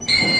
you